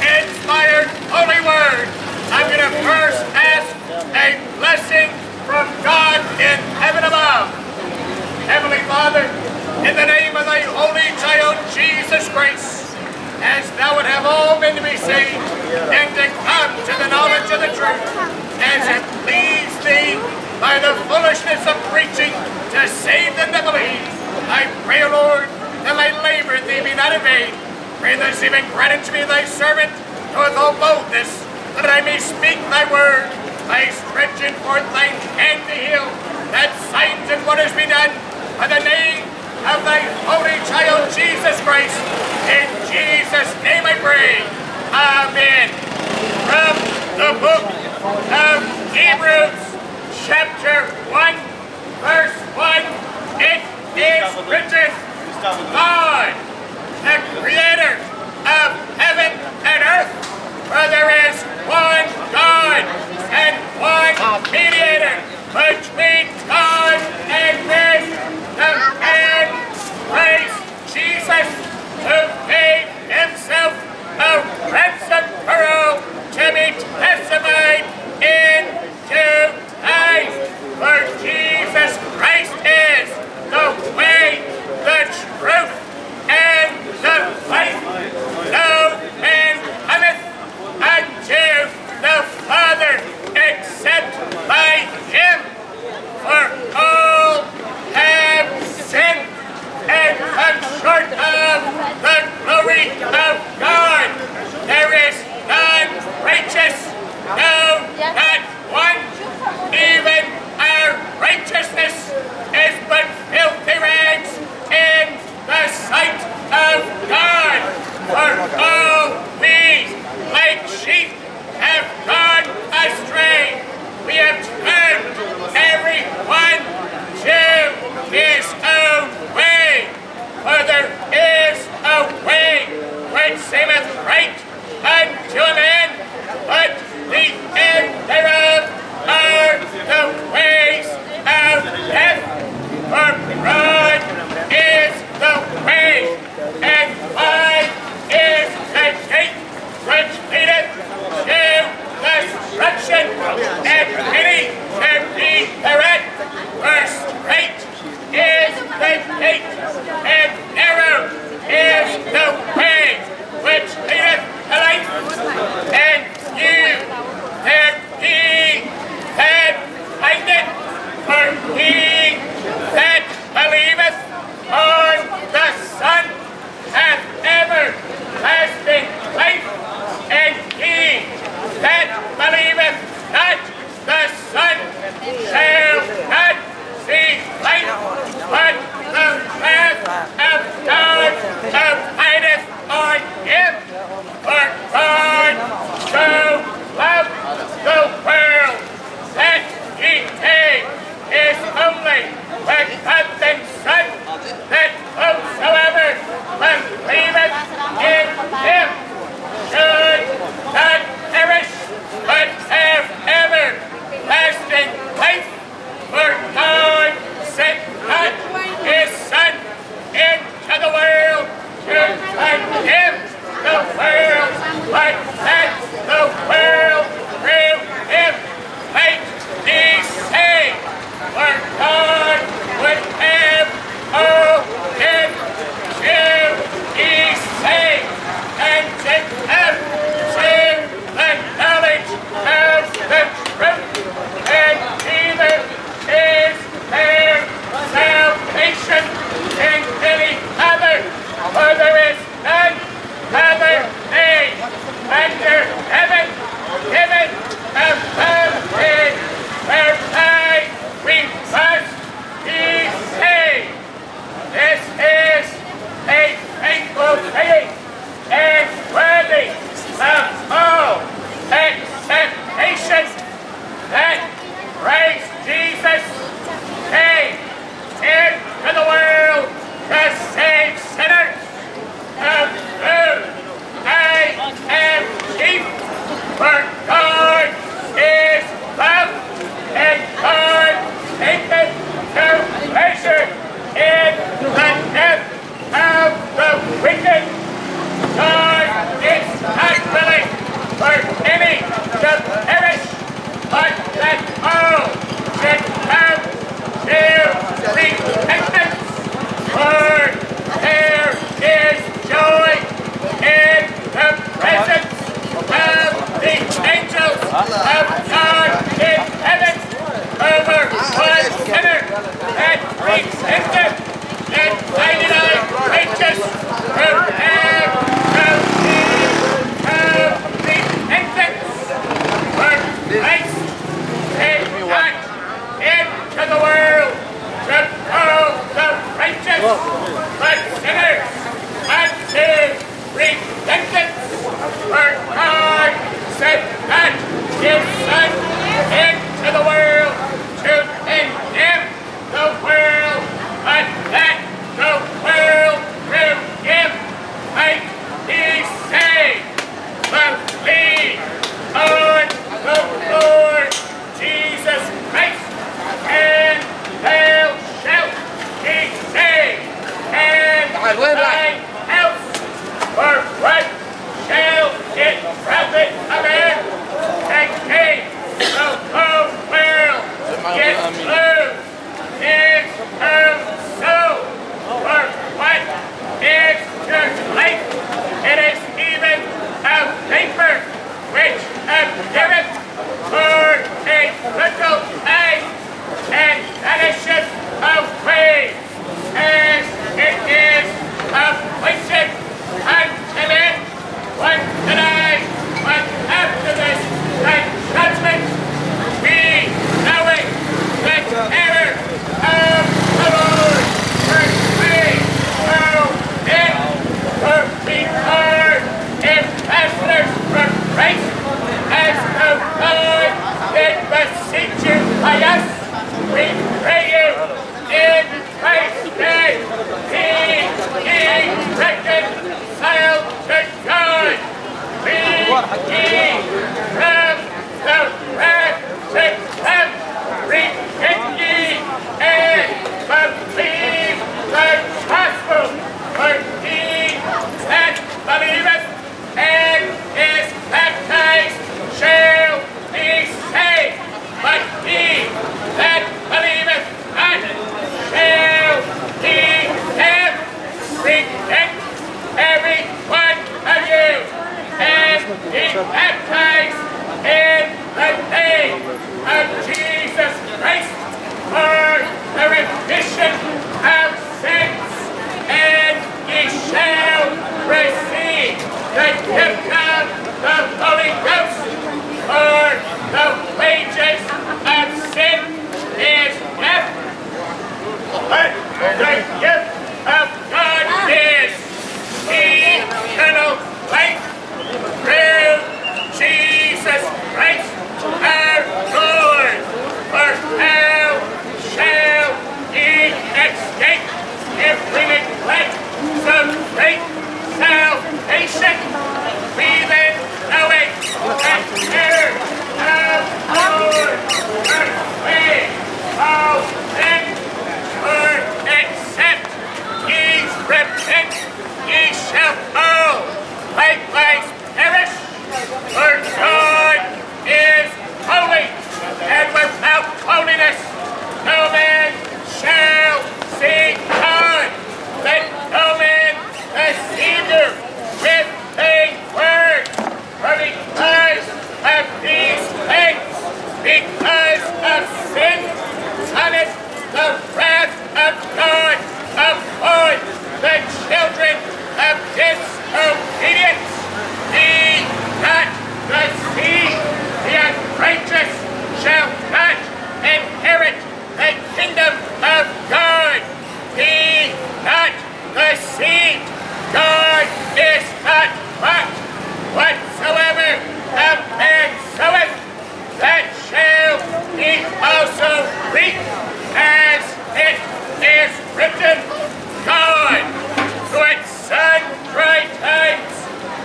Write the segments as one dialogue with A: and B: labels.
A: inspired holy word, I'm going to first ask a blessing from God in heaven above. Heavenly Father, in the name of thy holy child Jesus Christ, as thou would have all men to be saved and to come to the knowledge of the truth, as it pleased thee by the foolishness of preaching to save them that believe. I pray, Lord, that my labor in thee be not in vain. Pray thus even grant unto me thy servant with all boldness, that I may speak thy word by stretching forth thine hand to heal, that signs and wonders be done by the name of thy holy child Jesus Christ. In Jesus' name I pray. Amen. From the book of Hebrews, chapter 1, verse 1, it is written, God, the creator of heaven and earth, for there is one God and one mediator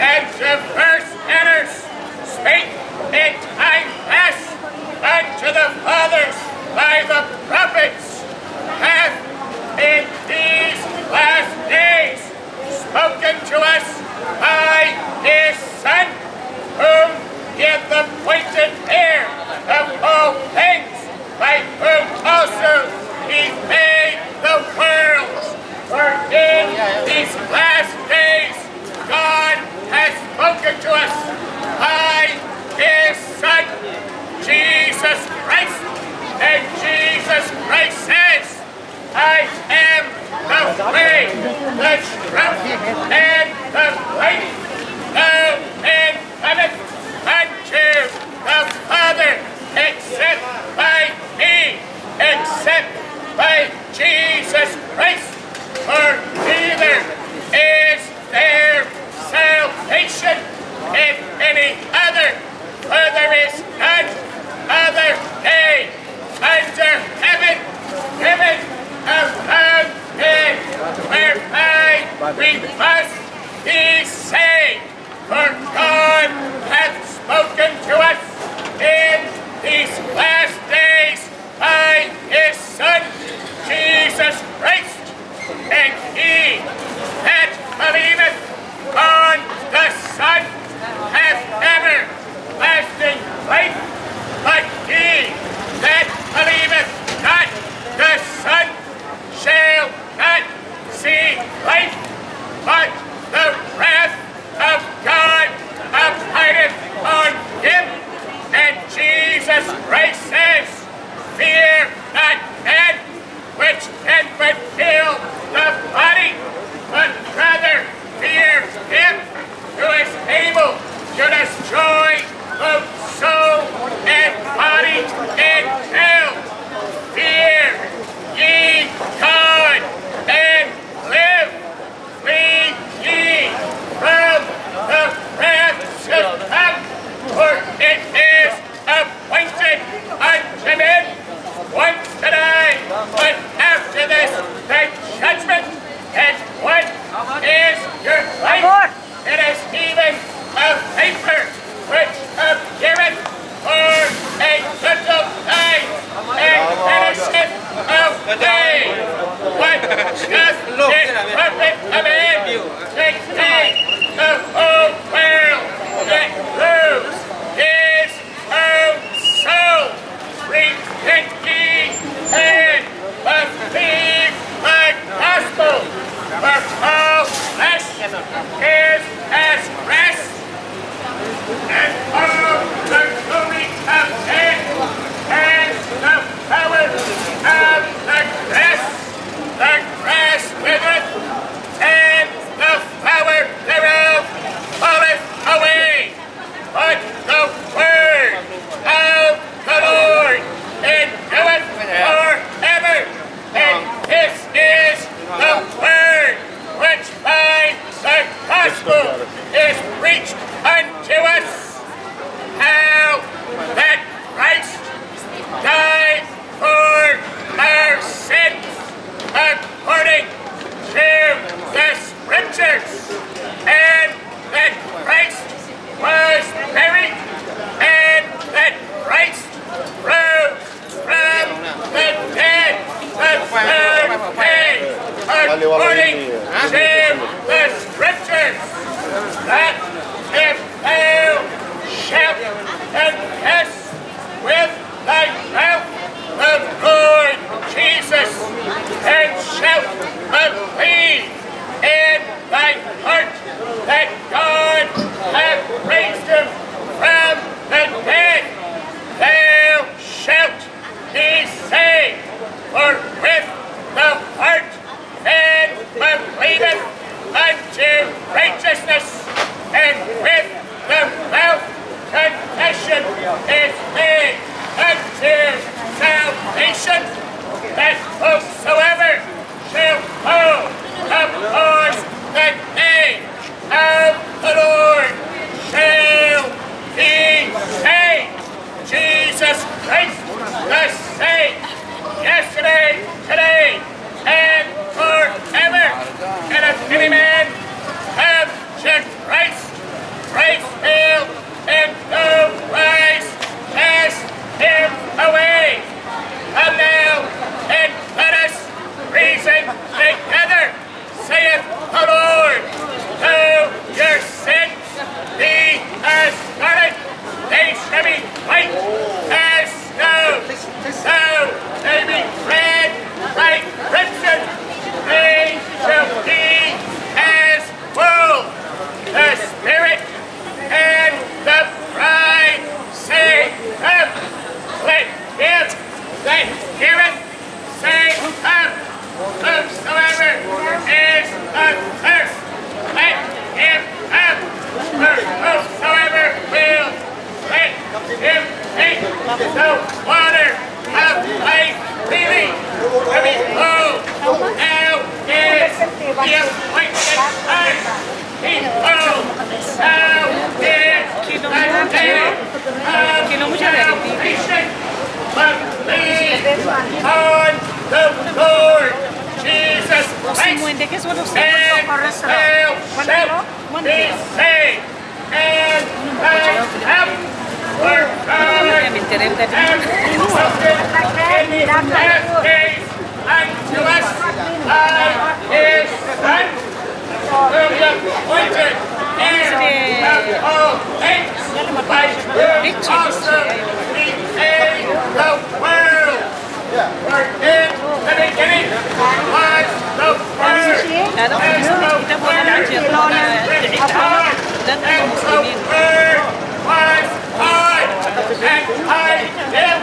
A: and away. Austin, we paid the world. We're in the beginning lies the word. There's the word And the word lies I. And I am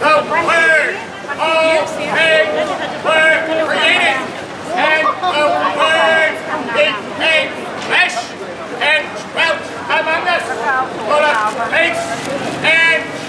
A: the word. All things were created. And the word became flesh and dwelt among us. For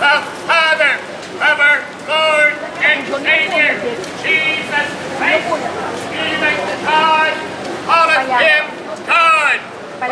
A: the Father, our Lord and Savior, Jesus Christ. He makes God, all of him God. For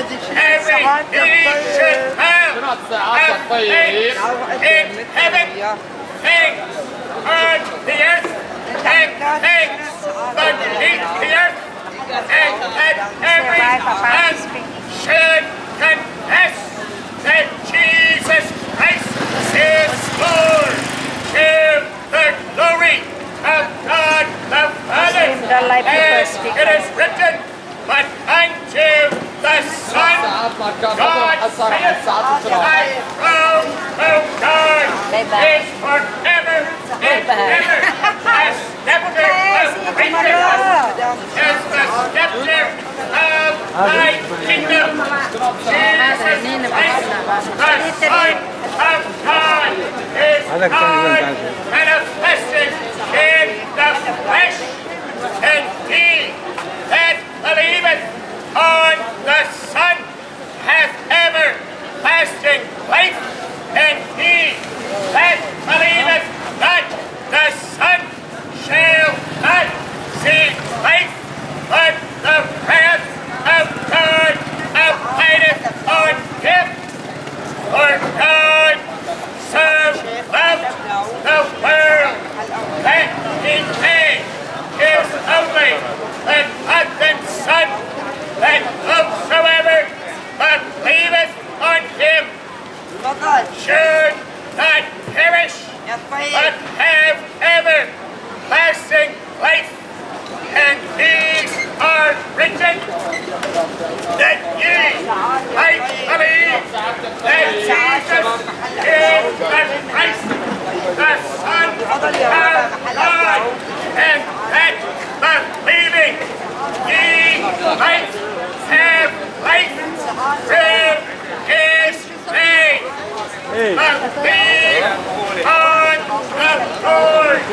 A: هذه شيء سعادة طيب شنو سعادة طيب؟ Hey, hey, hey, hey,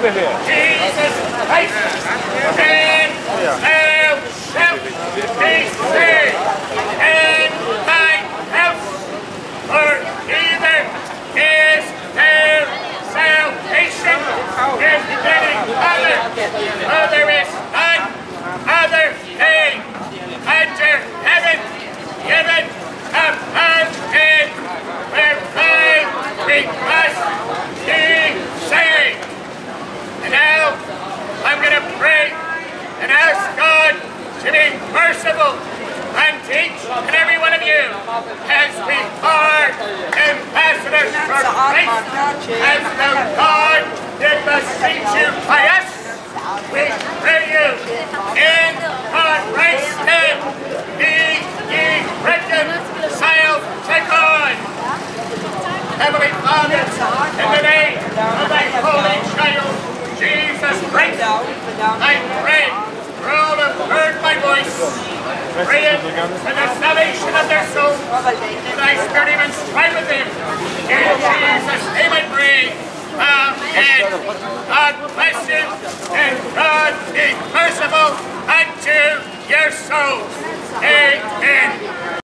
A: はい has required ambassadors for Christ, as the God did beseech you by us. We pray you in Christ's name, be ye reconciled to God. Heavenly Father, in the name of thy holy child, Jesus Christ, I pray, for all heard my voice, praying for the salvation of their souls. I spirit even strive with them. In Jesus' name I pray. Amen. God bless you, and God be merciful unto your souls. Amen.